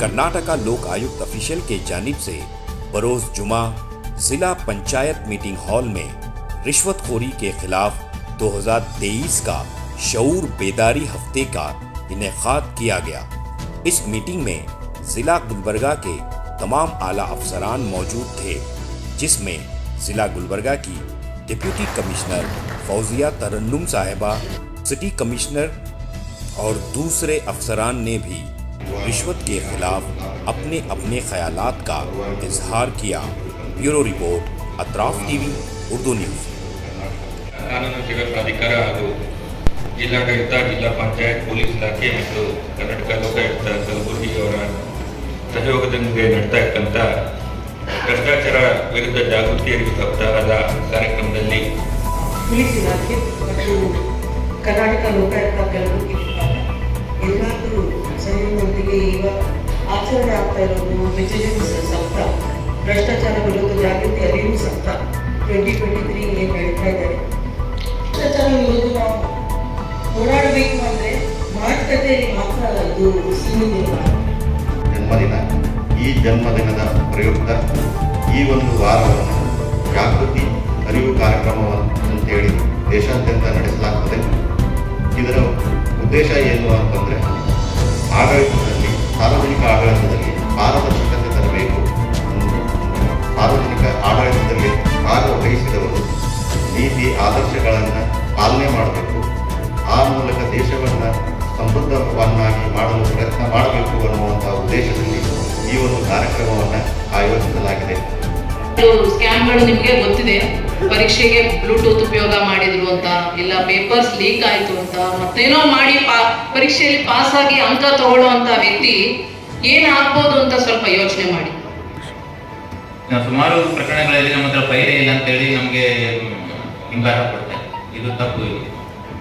कर्नाटका लोक आयुक्त ऑफिशियल के जानिब से बरोज जुमा जिला पंचायत मीटिंग हॉल में रिश्वतखोरी के खिलाफ 2023 का शऊर बेदारी हफ़्ते का इनेकाद किया गया। इस मीटिंग में जिला गुलबर्गा के तमाम आला अफसरान मौजूद थे, जिसमें जिला गुलबर्गा की डिप्यूटी कमिश्नर फौजिया तरन्नुम साहिबा सिटी कमिश्नर और दूसरे अफसरान ने भी रिश्वत के खिलाफ अपने अपने ख्यालात का इजहार किया bureau report Atraf TV Urdu news ಕಾನೂನು ಸೇವಾ ಪ್ರಾಧಿಕಾರ ಹಾಗೂ ಜಿಲ್ಲಾಡಳಿತ ಜಿಲ್ಲಾ ಪಂಚಾಯತ್ ಪೊಲೀಸ್ ಇಲಾಖೆ ಮತ್ತು ಕರ್ನಾಟಕ ಲೋಕಾಯುಕ್ತ ಕಲಬುರಗಿ ಅವರ ಸಹಯೋಗದೊಂದಿಗೆ ನಡ್ತಾ ಇರ್ತಕ್ಕಂಥ ಭ್ರಷ್ಟಾಚಾರ ವಿರುದ್ಧ ಜಾಗೃತಿ ಅರಿವು ಸಪ್ತಾಹದ ಕಾರ್ಯಕ್ರಮದಲ್ಲಿ ಪೊಲೀಸ್ ಇಲಾಖೆ ಮತ್ತು ಕರ್ನಾಟಕ ಲೋಕಾಯುಕ್ತ ಕಲಬುರಗಿ ವಿಭಾಗ ಎಲ್ಲಾದರೂ ಸಹಯೋಗದೊಂದಿಗೆ ಈಗ ಆಚರಣೆ ಆಗ್ತಾ ಇರೋದು ವಿಜಿಲೆನ್ಸ್ ಸಪ್ತಾಹ ಭ್ರಷ್ಟಾಚಾರ ವಿರುದ್ಧ ಜಾಗೃತಿ ಅರಿವು ಸಪ್ತಾಹ ಟ್ವೆಂಟಿ ಟ್ವೆಂಟಿ ತ್ರೀ ಏನು ಹೇಳ್ತಾ ಇದ್ದಾರೆ? ಭ್ರಷ್ಟಾಚಾರ ವಿರುದ್ಧ ನಾವು ಹೋರಾಡಬೇಕು ಅಂದರೆ ಮಾತುಕತೆಯಲ್ಲಿ ಮಾತ್ರ ಅದು ಸೀಮಿತ ಜನ್ಮದಿನ. ಈ ಜನ್ಮದಿನದ ಪ್ರಯುಕ್ತ ಈ ಒಂದು ವಾರವನ್ನು ಜಾಗೃತಿ ಅರಿವು ಕಾರ್ಯಕ್ರಮವಂತೇಳಿ ದೇಶಾದ್ಯಂತ ನಡೆಸಲಾಗ್ತದೆ. ಇದರ ಉದ್ದೇಶ ಏನು ಅಂತಂದರೆ, ಆಡಳಿತದಲ್ಲಿ, ಸಾರ್ವಜನಿಕ ಆಡಳಿತದಲ್ಲಿ ಪಾರದರ್ಶಕತೆ ತರಬೇಕು ಸಾರ್ವಜನಿಕ ಆಡಳಿತದಲ್ಲಿ ಭಾಗವಹಿಸಿದವರು ನೀತಿ ಆದರ್ಶಗಳನ್ನು ಪಾಲನೆ ಮಾಡಬೇಕು. ಆ ಮೂಲಕ ದೇಶವನ್ನ ಸಮೃದ್ಧವನ್ನಾಗಿ ಮಾಡಲು ಪ್ರಯತ್ನ ಮಾಡಬೇಕು ಅನ್ನುವಂಥ ಉದ್ದೇಶದಲ್ಲಿ ಈ ಒಂದು ಕಾರ್ಯಕ್ರಮವನ್ನು ಆಯೋಜಿಸಲಾಗಿದೆ. ಸ್ಕ್ಯಾಮ್ಗಳು ನಿಮಗೆ ಗೊತ್ತಿದೆ. ಪರೀಕ್ಷೆಗೆ ಬ್ಲೂಟೂತ್ ಉಪಯೋಗ ಮಾಡಿದ್ರು ಅಂತ, ಇಲ್ಲ ಪೇಪರ್ಸ್ ಲೀಕ್ ಆಯ್ತು ಅಂತ, ಮತ್ತೇನೋ ಮಾಡಿ ಪರೀಕ್ಷೆಯಲ್ಲಿ ಪಾಸ್ ಆಗಿ ಅಂಕ ತಗೊಳ್ಳೋ ವ್ಯಕ್ತಿ ಏನಾಗ್ಬೋದು ಅಂತ ಸ್ವಲ್ಪ ಯೋಚನೆ ಮಾಡಿ. ನಾವು ಸುಮಾರು ಪ್ರಕರಣಗಳಲ್ಲಿ ನಮ್ಮ ಹತ್ರ ಇಲ್ಲ ಇಲ್ಲ ಅಂತೇಳಿ ನಮಗೆ ಹಿಂಗಾರ ಕೊಡ್ತಾರೆ. ಇದು ತಪ್ಪು ಇದು.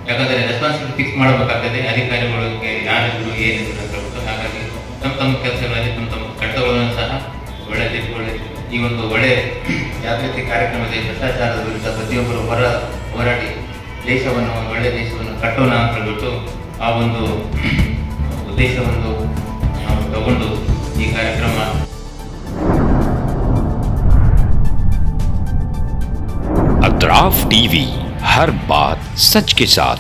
ಯಾಕಂದ್ರೆ ರೆಸ್ಪಾನ್ಸಿಬಿಲಿಟಿ ಫಿಕ್ಸ್ ಮಾಡಬೇಕಾಗ್ತದೆ. ಅಧಿಕಾರಿಗಳಿಗೆ ಯಾರಿದ್ರು ಏನಿದ್ರು ಅಂತ ಹಾಗಾಗಿ ತಮ್ಮ ತಮ್ಮ ಕೆಲಸಗಳಲ್ಲಿ, ತಮ್ಮ ತಮ್ಮ ಕರ್ತವ್ಯಗಳನ್ನು ಸಹ ಒಳ್ಳೆ ಈ ಒಂದು ಒಳ್ಳೆ ಜಾಗೃತಿ ಕಾರ್ಯಕ್ರಮದಲ್ಲಿ ಭ್ರಷ್ಟಾಚಾರದ ವಿರುದ್ಧ ಪ್ರತಿಯೊಬ್ಬರು ಹೊರ ಹೋರಾಡಿ ದೇಶವನ್ನು ಒಂದು ಒಳ್ಳೆ ದೇಶವನ್ನು ಕಟ್ಟೋಣ ಅಂತ ಹೇಳ್ಬಿಟ್ಟು ಆ ಒಂದು ಉದ್ದೇಶವನ್ನು ನಾವು ತಗೊಂಡು ಈ ಕಾರ್ಯಕ್ರಮ अतराफ टीवी हर बात सच के साथ